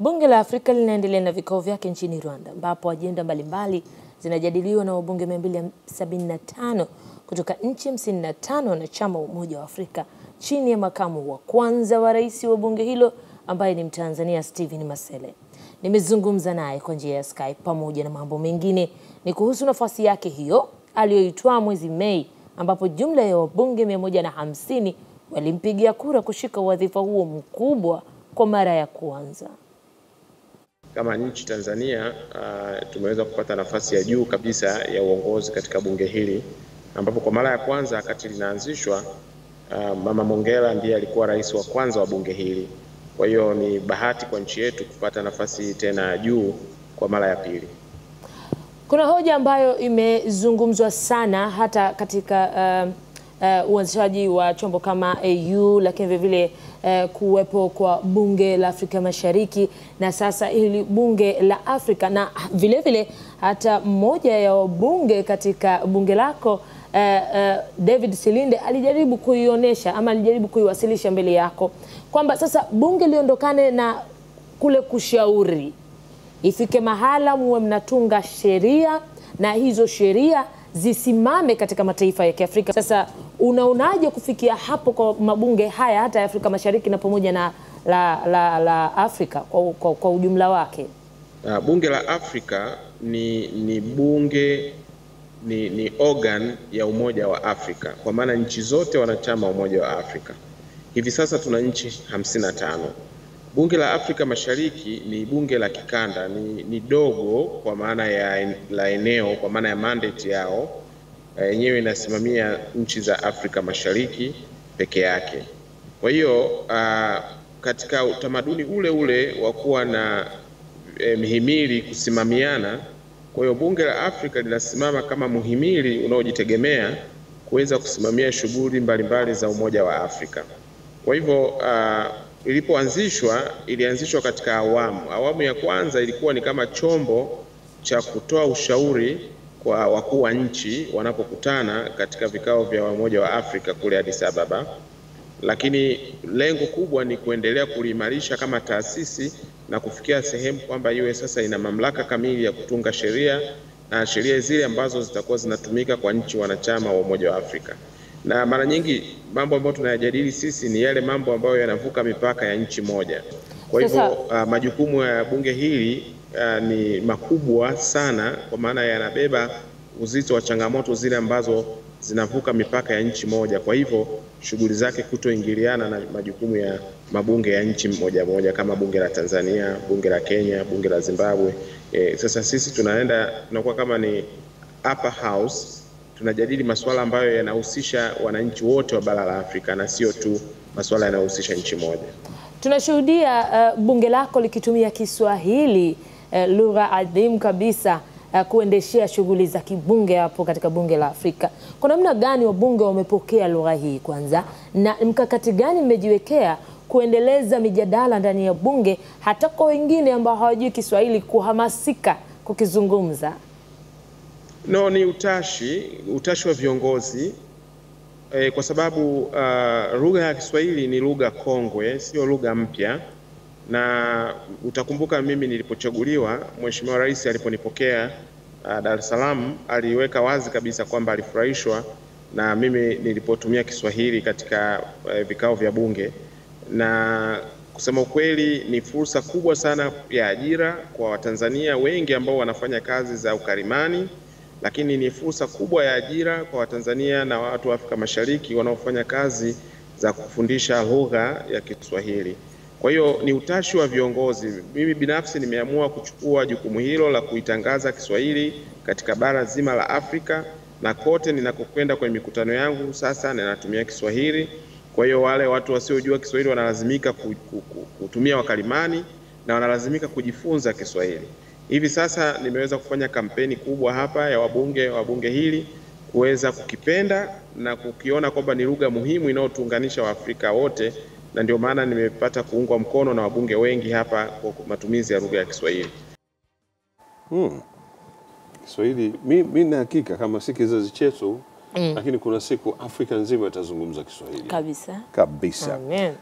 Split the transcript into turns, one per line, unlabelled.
Bunge la Afrika linaendelea na vikao vyake nchini Rwanda ambapo ajenda mbalimbali zinajadiliwa na wabunge 275 kutoka nchi 55 wanachama wa Umoja wa Afrika chini ya makamu wa kwanza wa rais wa bunge hilo ambaye ni Mtanzania Stephen Masele. Nimezungumza naye kwa njia ya Skype. Pamoja na mambo mengine, ni kuhusu nafasi yake hiyo aliyoitwaa mwezi Mei, ambapo jumla ya wabunge 150 walimpigia kura kushika wadhifa huo mkubwa kwa mara ya kwanza.
Kama nchi Tanzania uh, tumeweza kupata nafasi ya juu kabisa ya uongozi katika bunge hili ambapo kwa mara ya kwanza wakati linaanzishwa uh, Mama mongela ndiye alikuwa rais wa kwanza wa bunge hili. Kwa hiyo ni bahati kwa nchi yetu kupata nafasi tena ya juu kwa mara ya pili.
Kuna hoja ambayo imezungumzwa sana hata katika uh, uh, uanzishaji wa chombo kama AU lakini vilevile uh, kuwepo kwa bunge la Afrika Mashariki na sasa hili bunge la Afrika. Na vilevile vile, hata mmoja ya wabunge katika bunge lako uh, uh, David Silinde alijaribu kuionyesha ama alijaribu kuiwasilisha mbele yako kwamba sasa bunge liondokane na kule kushauri, ifike mahala muwe mnatunga sheria na hizo sheria zisimame katika mataifa ya Kiafrika. Sasa unaonaje kufikia hapo kwa mabunge haya hata ya Afrika Mashariki na pamoja na la, la, la Afrika kwa, kwa, kwa ujumla wake?
Uh, bunge la Afrika ni, ni bunge ni, ni organ ya Umoja wa Afrika kwa maana nchi zote wanachama wa Umoja wa Afrika. Hivi sasa tuna nchi 55. Bunge la Afrika Mashariki ni bunge la kikanda, ni, ni dogo kwa maana ya la eneo, kwa maana ya mandate yao yenyewe inasimamia nchi za Afrika Mashariki peke yake. Kwa hiyo uh, katika utamaduni ule ule wa kuwa na eh, mhimili kusimamiana, kwa hiyo bunge la Afrika linasimama kama muhimili unaojitegemea kuweza kusimamia shughuli mbalimbali za Umoja wa Afrika. Kwa hivyo uh, ilipoanzishwa ilianzishwa katika awamu. Awamu ya kwanza ilikuwa ni kama chombo cha kutoa ushauri kwa wakuu wa nchi wanapokutana katika vikao vya Umoja wa Afrika kule Addis Ababa, lakini lengo kubwa ni kuendelea kuliimarisha kama taasisi na kufikia sehemu kwamba iwe sasa ina mamlaka kamili ya kutunga sheria na sheria zile ambazo zitakuwa zinatumika kwa nchi wanachama wa Umoja wa Afrika na mara nyingi mambo ambayo tunayajadili sisi ni yale mambo ambayo yanavuka mipaka ya nchi moja. Kwa hivyo uh, majukumu ya bunge hili uh, ni makubwa sana, kwa maana yanabeba uzito wa changamoto zile ambazo zinavuka mipaka ya nchi moja. Kwa hivyo shughuli zake kutoingiliana na majukumu ya mabunge ya nchi moja moja kama bunge la Tanzania, bunge la Kenya, bunge la Zimbabwe. E, sasa sisi tunaenda tunakuwa kama ni upper house tunajadili masuala ambayo yanahusisha wananchi wote wa bara la Afrika na sio tu masuala yanayohusisha nchi moja.
Tunashuhudia uh, bunge lako likitumia Kiswahili uh, lugha adhimu kabisa uh, kuendeshea shughuli za kibunge hapo katika bunge la Afrika. Kwa namna gani wabunge wamepokea lugha hii kwanza, na mkakati gani mmejiwekea kuendeleza mijadala ndani ya bunge hata kwa wengine ambao hawajui Kiswahili kuhamasika kukizungumza?
No, ni utashi utashi wa viongozi e, kwa sababu uh, lugha ya Kiswahili ni lugha kongwe, sio lugha mpya. Na utakumbuka mimi nilipochaguliwa, Mheshimiwa Rais aliponipokea uh, Dar es Salaam, aliweka wazi kabisa kwamba alifurahishwa na mimi nilipotumia Kiswahili katika uh, vikao vya Bunge, na kusema ukweli ni fursa kubwa sana ya ajira kwa Watanzania wengi ambao wanafanya kazi za ukarimani lakini ni fursa kubwa ya ajira kwa Watanzania na watu wa Afrika Mashariki wanaofanya kazi za kufundisha lugha ya Kiswahili. Kwa hiyo ni utashi wa viongozi. Mimi binafsi nimeamua kuchukua jukumu hilo la kuitangaza Kiswahili katika bara zima la Afrika na kote ninakokwenda kwenye mikutano yangu sasa ninatumia Kiswahili. Kwa hiyo wale watu wasiojua Kiswahili wanalazimika kutumia wakalimani na wanalazimika kujifunza Kiswahili. Hivi sasa nimeweza kufanya kampeni kubwa hapa ya wabunge wa bunge hili kuweza kukipenda na kukiona kwamba ni lugha muhimu inayotuunganisha Waafrika wote, na ndio maana nimepata kuungwa mkono na wabunge wengi hapa kwa matumizi ya lugha ya Kiswahili.
Hmm. Kiswahili mi mi na hakika kama si kizazi chetu mm, lakini kuna siku Afrika nzima itazungumza Kiswahili
kabisa
kabisa.
Amen.